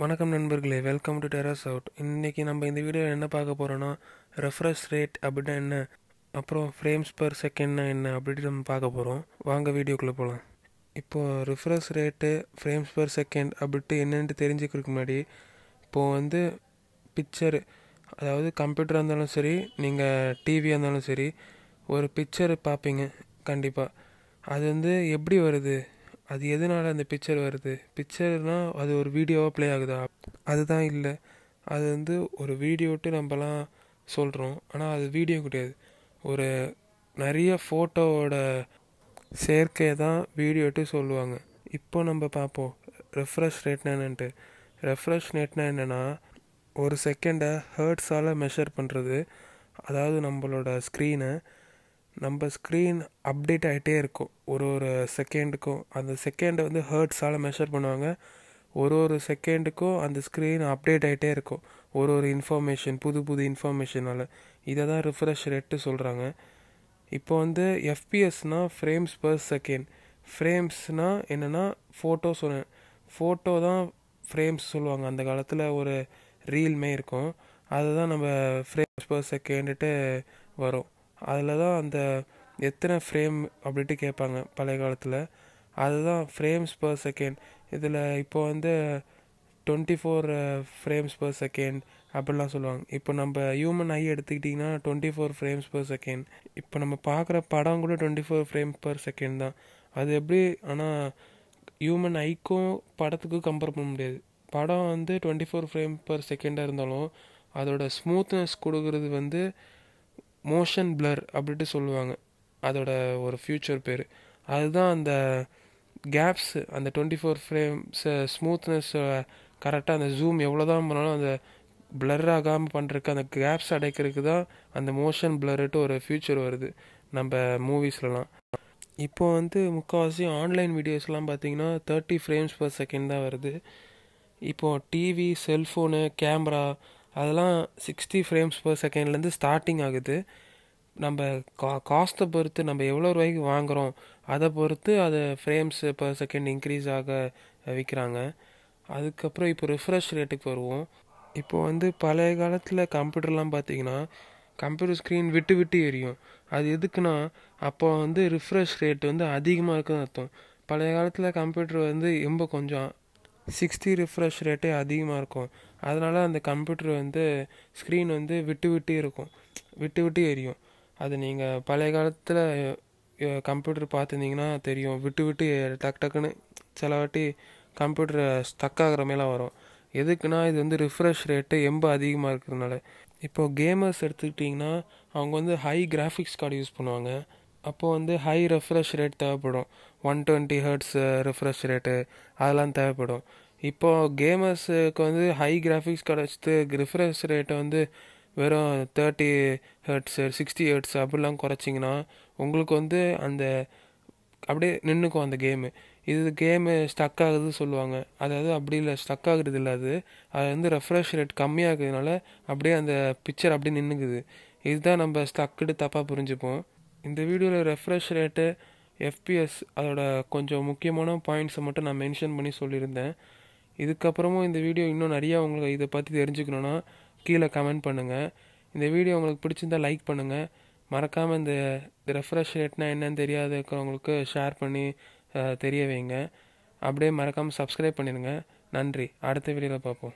வணக்கம் நண்பர்களே welcome to terrace out இன்றைக்கி நம்ம இந்த வீடியோவில் என்ன பார்க்க போகிறோன்னா ரெஃப்ரெஷ் ரேட் அப்படின்னா என்ன? அப்புறம் ஃப்ரேம்ஸ் பர் செகண்ட்னா என்ன அப்படின்ட்டு நம்ம பார்க்க போகிறோம் வாங்க வீடியோக்குள்ளே போகலாம் இப்போது refresh rate frames per second அப்படின்ட்டு என்னென்ட்டு தெரிஞ்சுக்கிறதுக்கு முன்னாடி இப்போது வந்து பிக்சர் அதாவது கம்ப்யூட்டராக இருந்தாலும் சரி நீங்கள் டிவியாக இருந்தாலும் சரி ஒரு பிக்சர் பார்ப்பீங்க கண்டிப்பாக அது வந்து எப்படி வருது? அது எதனால் அந்த பிக்சர் வருது? பிக்சர்னால் அது ஒரு வீடியோவாக ப்ளே ஆகுதா? அதுதான் இல்லை. அது வந்து ஒரு வீடியோட்டு நம்மலாம் சொல்கிறோம் ஆனால் அது வீடியோ கிடையாது. ஒரு நிறைய ஃபோட்டோவோட சேர்க்கையை தான் வீடியோட்டு சொல்லுவாங்க. இப்போ நம்ம பார்ப்போம் ரெஃப்ரெஷ் ரேட்னா என்னன்ட்டு. ரெஃப்ரெஷ் ரேட்னா என்னென்னா ஒரு செகண்டை ஹேர்ட்ஸால் மெஷர் பண்ணுறது அதாவது நம்மளோட ஸ்க்ரீனை நம்ம ஸ்க்ரீன் அப்டேட் ஆகிட்டே இருக்கும். ஒரு ஒரு செகண்டுக்கும் அந்த செகண்டை வந்து ஹேர்ட்ஸால் மெஷர் பண்ணுவாங்க. ஒரு ஒரு செகண்டுக்கும் அந்த ஸ்க்ரீன் அப்டேட் ஆகிட்டே இருக்கும். ஒரு ஒரு இன்ஃபர்மேஷன் புது புது இன்ஃபர்மேஷனால் இதை தான் ரிஃப்ரெஷ் ரேட்டு சொல்கிறாங்க இப்போ வந்து எஃபிஎஸ்னால் ஃப்ரேம்ஸ் பர் செகண்ட் ஃப்ரேம்ஸ்னால் என்னென்னா ஃபோட்டோ சொன்னேன் ஃபோட்டோ தான் ஃப்ரேம்ஸ் சொல்லுவாங்க. அந்த காலத்தில் ஒரு ரீல்மே இருக்கும். அதுதான் நம்ம ஃப்ரேம்ஸ் பர் செகண்டுட்டு வரும். அதில் தான் அந்த எத்தனை ஃப்ரேம் அப்படின்ட்டு கேட்பாங்க பழைய காலத்தில். அதுதான் ஃப்ரேம்ஸ் பர் செகண்ட் இதில் இப்போ வந்து twenty four frames per second அப்படிலாம் சொல்லுவாங்க. இப்போ நம்ம ஹியூமன் ஐ எடுத்துக்கிட்டிங்கன்னா twenty four frames per second இப்போ நம்ம பார்க்குற படம் கூட twenty four frame per second தான். அது எப்படி? ஆனால் ஹியூமன் ஐக்கும் படத்துக்கும் கம்பேர் பண்ண முடியாது. படம் வந்து டுவெண்ட்டி ஃபோர் ஃப்ரேம் பர் செகண்டாக இருந்தாலும் அதோட ஸ்மூத்னஸ் கொடுக்கறது வந்து மோஷன் பிளர் அப்படின்ட்டு சொல்லுவாங்க. அதோட ஒரு ஃப்யூச்சர் பேர். அதுதான் அந்த கேப்ஸு அந்த டுவெண்ட்டி ஃபோர் ஃப்ரேம்ஸ் ஸ்மூத்னஸ் கரெக்டாக அந்த ஜூம் எவ்வளோ தான் பண்ணாலும் அந்த பிளர் ஆகாமல் பண்ணுறக்கு அந்த கேப்ஸ் அடைக்கிறதுக்கு தான் அந்த மோஷன் பிளர்ட்டு ஒரு ஃப்யூச்சர் வருது நம்ம மூவிஸ்லலாம் இப்போ வந்து முக்கால்வாசி ஆன்லைன் வீடியோஸ்லாம் பார்த்தீங்கன்னா தேர்ட்டி ஃப்ரேம்ஸ் பர் செகண்ட் தான் வருது. இப்போது டிவி செல்ஃபோனு கேமரா அதெல்லாம் சிக்ஸ்டி ஃப்ரேம்ஸ் பர் செகண்ட்லேருந்து ஸ்டார்டிங் ஆகுது. நம்ம கா காஸ்ட்டை பொறுத்து நம்ம எவ்வளோ ரூபாய்க்கு வாங்குகிறோம் அதை பொறுத்து அதை ஃப்ரேம்ஸ் பர் செகண்ட் இன்க்ரீஸ் ஆக விற்கிறாங்க அதுக்கப்புறம் இப்போ ரிஃப்ரெஷ் ரேட்டுக்கு வருவோம். இப்போ வந்து பழைய காலத்தில் கம்ப்யூட்டர்லாம் பார்த்தீங்கன்னா கம்ப்யூட்டர் ஸ்க்ரீன் விட்டு விட்டு எரியும். அது எதுக்குன்னா அப்போ வந்து ரிஃப்ரெஷ் ரேட் வந்து அதிகமாக இருக்குதுன்னு அர்த்தம். பழைய காலத்தில் கம்ப்யூட்டர் வந்து ரொம்ப கொஞ்சம் சிக்ஸ்டி ரிஃப்ரெஷ் ரேட்டே அதிகமாக இருக்கும். அதனால் அந்த கம்ப்யூட்டர் வந்து ஸ்க்ரீன் வந்து விட்டு விட்டு இருக்கும். விட்டு விட்டு எரியும். அது நீங்கள் பழைய காலத்தில் கம்ப்யூட்டர் பார்த்துருந்தீங்கன்னா தெரியும். விட்டு விட்டு டக் டக்குன்னு சில வாட்டி கம்ப்யூட்டர் ஸ்டக் ஆகிற மாதிரிலாம் வரும். எதுக்குன்னா இது வந்து ரிஃப்ரெஷ் ரேட்டு எம்ப அதிகமாக இருக்கிறதுனால. இப்போது கேமர்ஸ் எடுத்துக்கிட்டிங்கன்னா அவங்க வந்து ஹை கிராஃபிக்ஸ் கார்டு யூஸ் பண்ணுவாங்க. அப்போது வந்து ஹை ரெஃப்ரெஷ் ரேட் தேவைப்படும். One twenty hertz refresh rate அதெல்லாம் தேவைப்படும். இப்போது கேமர்ஸுக்கு வந்து ஹை கிராஃபிக்ஸ் கார்டு வச்சுட்டு ரிஃப்ரெஷ் ரேட்டை வந்து வெறும் தேர்ட்டி ஹெர்ட்ஸ் சிக்ஸ்டி ஹெட்ஸ் அப்படிலாம் குறைச்சிங்கன்னா உங்களுக்கு வந்து அந்த அப்படியே நின்றுக்கும் அந்த கேமு இது கேமு ஸ்டக் ஆகுது சொல்லுவாங்க. அதாவது அப்படி இல்லை ஸ்டக் ஆகுறது இல்லை அது. அது வந்து ரெஃப்ரெஷ் ரேட் கம்மியாகிறதுனால அப்படியே அந்த பிக்சர் அப்படியே நின்றுக்குது இதுதான் நம்ம ஸ்டக்குடு தப்பாக புரிஞ்சுப்போம். இந்த வீடியோவில் ரெஃப்ரெஷ் ரேட்டு எஃபிஎஸ் அதோட கொஞ்சம் முக்கியமான பாயிண்ட்ஸை மட்டும் நான் மென்ஷன் பண்ணி சொல்லியிருந்தேன். இதுக்கப்புறமும் இந்த வீடியோ இன்னும் நிறையா உங்களுக்கு இதை பற்றி தெரிஞ்சுக்கணுன்னா கீழே கமெண்ட் பண்ணுங்கள் இந்த வீடியோ உங்களுக்கு பிடிச்சிருந்தால் லைக் பண்ணுங்கள் மறக்காமல் இந்த ரெஃப்ரெஷ் ரேட்னா என்னன்னு தெரியாத இருக்கிறவங்களுக்கு ஷேர் பண்ணி தெரிய வைங்க. அப்படியே மறக்காமல் சப்ஸ்கிரைப் பண்ணிடுங்க. நன்றி. அடுத்த வீடியோவில் பார்ப்போம்.